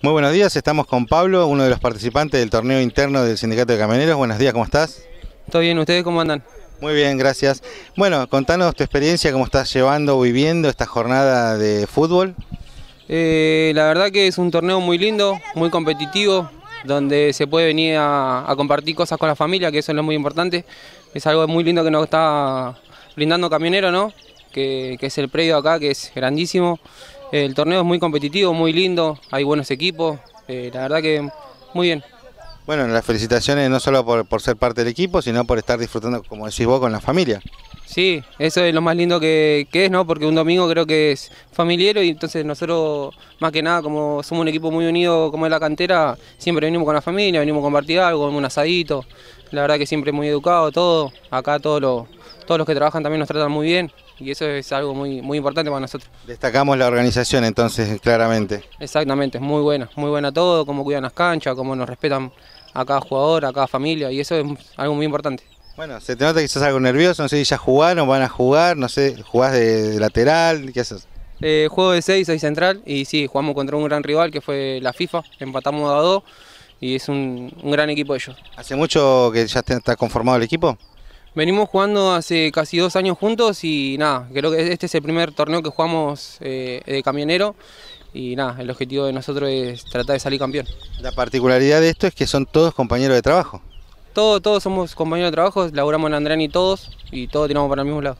Muy buenos días, estamos con Pablo, uno de los participantes del torneo interno del Sindicato de Camioneros. Buenos días, ¿cómo estás? ¿Todo bien? ¿Ustedes cómo andan? Muy bien, gracias. Bueno, contanos tu experiencia, cómo estás llevando, viviendo esta jornada de fútbol. Eh, la verdad que es un torneo muy lindo, muy competitivo, donde se puede venir a, a, compartir cosas con la familia, que eso es lo muy importante. Es algo muy lindo que nos está brindando Camionero, ¿no? Que, que es el predio acá, que es grandísimo. El torneo es muy competitivo, muy lindo, hay buenos equipos, eh, la verdad que muy bien. Bueno, las felicitaciones no solo por, por, ser parte del equipo, sino por estar disfrutando, como decís vos, con la familia. Sí, eso es lo más lindo que, que es, ¿no? Porque un domingo creo que es familiar y entonces nosotros, más que nada, como somos un equipo muy unido como es la cantera, siempre venimos con la familia, venimos a compartir algo, un asadito. La verdad que siempre muy educado, todo. Acá todos los, todos los que trabajan también nos tratan muy bien y eso es algo muy, muy importante para nosotros. Destacamos la organización entonces, claramente. Exactamente, es muy buena, muy buena todo, cómo cuidan las canchas, cómo nos respetan a cada jugador, a cada familia y eso es algo muy importante. Bueno, se te nota que estás algo nervioso, no sé si ya jugaron, van a jugar, no sé, jugás de, de lateral, ¿qué haces? Eh, juego de 6, soy central y sí, jugamos contra un gran rival que fue la FIFA, empatamos a 2 y es un, un gran equipo ellos. ¿Hace mucho que ya está conformado el equipo? Venimos jugando hace casi dos años juntos y nada, creo que este es el primer torneo que jugamos eh, de camionero y nada, el objetivo de nosotros es tratar de salir campeón. La particularidad de esto es que son todos compañeros de trabajo. Todos, todos somos compañeros de trabajo, laburamos en Andrán y todos y todos tiramos para el mismo lado.